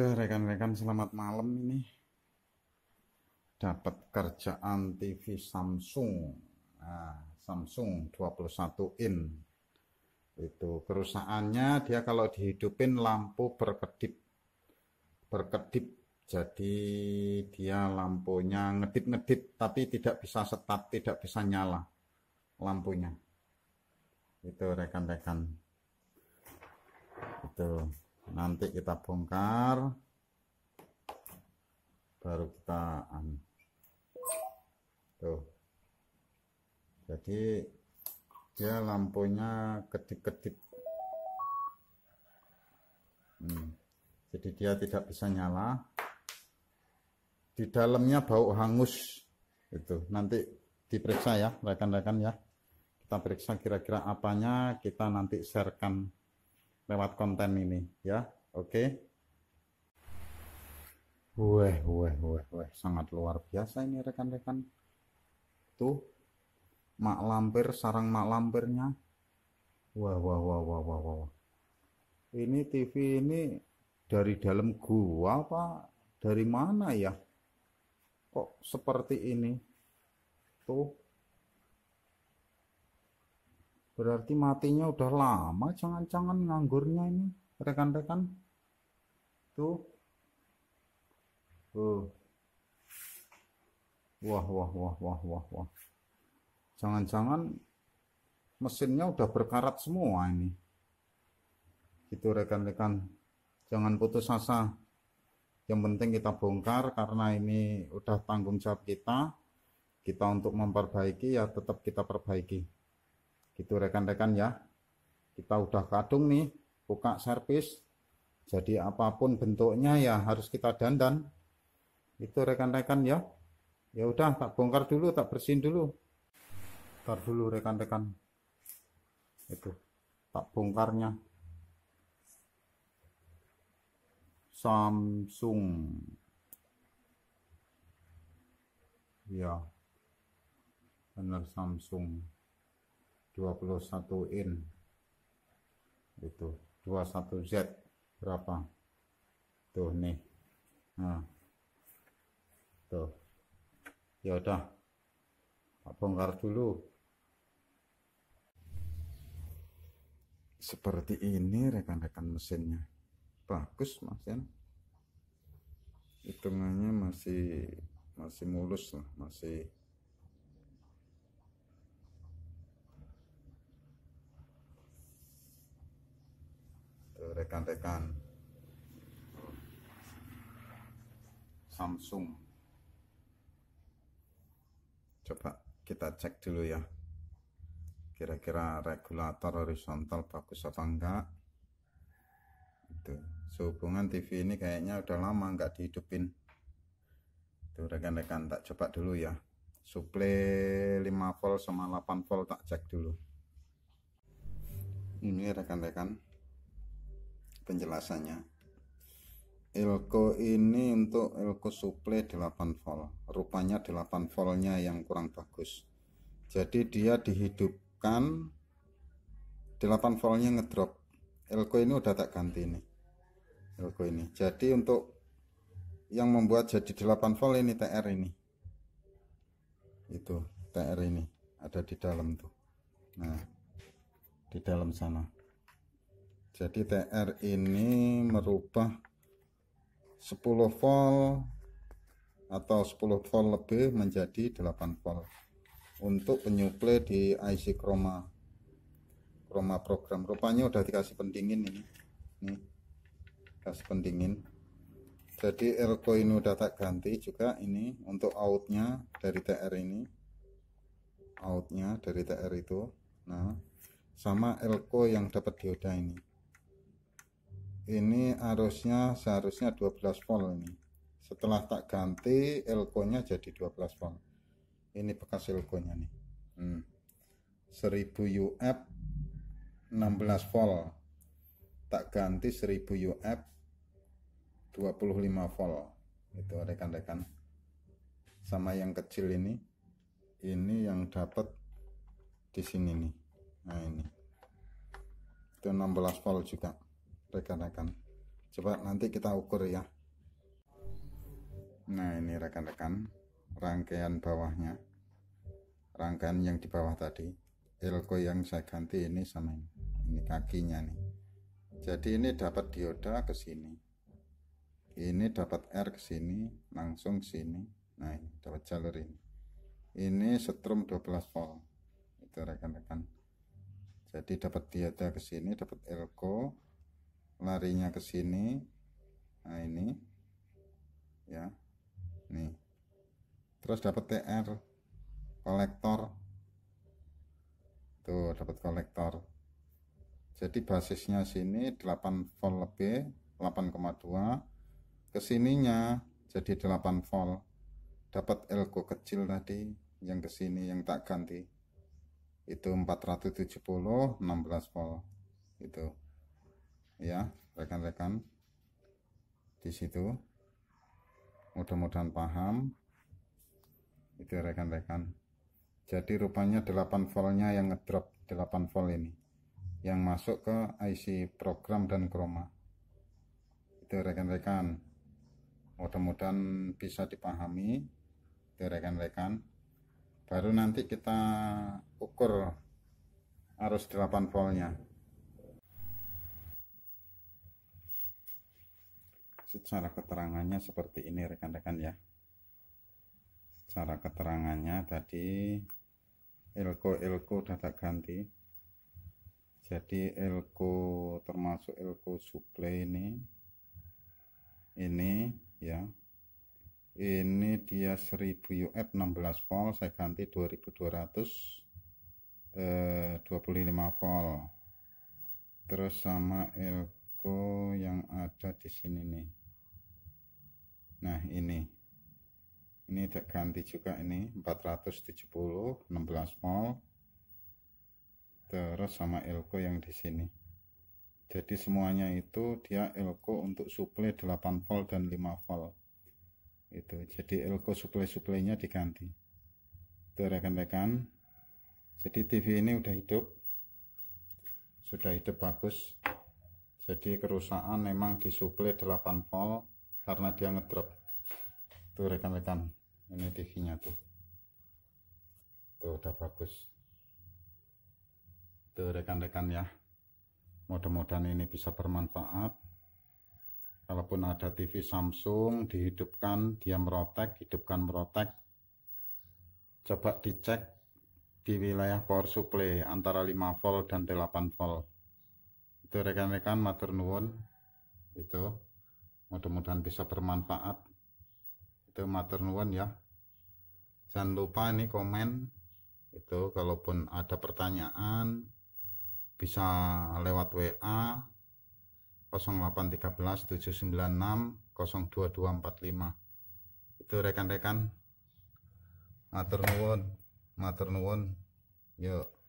rekan-rekan selamat malam ini. Dapat kerjaan TV Samsung. Nah, Samsung 21 in. Itu kerusakannya dia kalau dihidupin lampu berkedip. Berkedip jadi dia lampunya ngedip-ngedip tapi tidak bisa setat tidak bisa nyala lampunya. Itu rekan-rekan. Itu nanti kita bongkar. Baru kita tuh. Jadi dia lampunya kedip-kedip hmm. jadi dia tidak bisa nyala. Di dalamnya bau hangus. Itu. Nanti diperiksa ya rekan-rekan ya. Kita periksa kira-kira apanya. Kita nanti sharekan lewat konten ini ya. Oke. Okay? weh weh weh weh. Sangat luar biasa ini rekan-rekan. Tuh mak lampir sarang mak lampirnya. Wah wah wah wah wah wah ini TV ini dari dalam gua apa dari mana ya? Kok seperti ini? Tuh Berarti matinya udah lama jangan-jangan nganggurnya ini rekan-rekan. Tuh. Tuh. Wah, wah, wah, wah, wah, wah. Jangan-jangan mesinnya udah berkarat semua ini. Itu rekan-rekan. Jangan putus asa. Yang penting kita bongkar karena ini udah tanggung jawab kita. Kita untuk memperbaiki ya tetap kita perbaiki gitu rekan-rekan ya. Kita udah kadung nih buka servis. Jadi apa pun bentuknya ya harus kita dandan. Itu rekan-rekan ya. Ya udah tak bongkar dulu tak bersihin dulu. Tar dulu rekan-rekan. Itu tak bongkarnya. Samsung. Ya. Benar Samsung 21 in. Itu 21Z berapa? Tuh nih. Nah. Tuh. Ya udah. Bongkar dulu. Seperti ini rekan-rekan mesinnya. Bagus mesin hitungannya masih masih mulus lah masih rekan-rekan. Samsung. Coba kita cek dulu ya. Kira-kira regulator horizontal bagus apa enggak? Itu. Sehubungan TV ini kayaknya udah lama enggak dihidupin. Tuh rekan-rekan tak coba dulu ya. Suplai 5 volt sama 8 volt tak cek dulu. Ini rekan-rekan penjelasannya. Elko ini untuk Elko supply 8 volt rupanya 8 voltnya yang kurang bagus. Jadi dia dihidupkan 8 voltnya ngedrop. Elko ini udah tak ganti ini. Elko ini. Jadi untuk yang membuat jadi 8 volt ini TR ini. Itu TR ini. Ada di dalam tuh. Nah di dalam sana jadi TR ini merubah 10 volt atau 10 volt lebih menjadi 8 volt untuk penyuplai di IC chroma chroma program. Rupanya udah dikasih pendingin ini. Nih kasih pendingin. Jadi elko ini udah tak ganti juga ini untuk outnya dari TR ini. Outnya dari TR itu. Nah sama elko yang dapat dioda ini ini arusnya seharusnya 12 volt ini. Setelah tak ganti elko nya jadi 12 volt. Ini bekas elko nya nih. Hmm. 1000 UF 16 volt. Tak ganti 1000 UF 25 volt. Itu rekan-rekan. Sama yang kecil ini. Ini yang dapat di sini nih. Nah ini. Itu 16 volt juga rekan-rekan. Coba nanti kita ukur ya. Nah ini rekan-rekan rangkaian bawahnya. Rangkaian yang di bawah tadi. Elko yang saya ganti ini sama ini. Ini kakinya nih. Jadi ini dapat dioda ke sini. Ini dapat R ke sini langsung ke sini. Nah ini dapat jalur ini. Ini setrum 12 volt. Itu rekan-rekan. Jadi dapat dioda ke sini dapat elko larinya ke sini. Nah ini. Ya. Nih. Terus dapat TR kolektor. Tuh dapat kolektor. Jadi basisnya sini 8 volt lebih 8,2 ke sininya jadi 8 volt. Dapat elko kecil tadi yang ke sini yang tak ganti. Itu 470 16 volt. Itu ya rekan-rekan di situ. Mudah-mudahan paham. Itu rekan-rekan. Jadi rupanya 8 voltnya yang ngedrop 8 volt ini. Yang masuk ke IC program dan chroma itu rekan-rekan. Mudah-mudahan bisa dipahami. Itu rekan-rekan. Baru nanti kita ukur arus 8 voltnya secara keterangannya seperti ini rekan-rekan ya. Cara keterangannya tadi elko elko data ganti. Jadi elko termasuk elko supply ini ini ya. Ini dia 1000 UF 16 volt saya ganti 2200 eh, 25 volt. Terus sama elko yang ada di sini nih nah ini. Ini ganti juga ini 470 16 volt terus sama elko yang di sini. Jadi semuanya itu dia elko untuk suplai 8 volt dan 5 volt itu. Jadi elko suplai suplainya diganti. Itu rekan-rekan. Jadi TV ini udah hidup. Sudah hidup bagus. Jadi kerusakan memang disuplai 8 volt karena dia ngedrop tuh rekan-rekan ini TV nya tuh. Tuh udah bagus. Tuh rekan-rekan ya. Mudah-mudahan ini bisa bermanfaat. Kalaupun ada TV Samsung dihidupkan dia merotek hidupkan merotek. Coba dicek di wilayah power supply antara 5 volt dan 8 volt. Itu rekan-rekan matur nuwun. Itu mudah-mudahan bisa bermanfaat. Itu matur nuwun ya. Jangan lupa ini komen. Itu kalaupun ada pertanyaan bisa lewat WA 0813 796 02245 itu rekan-rekan. Matur nuwun. Yuk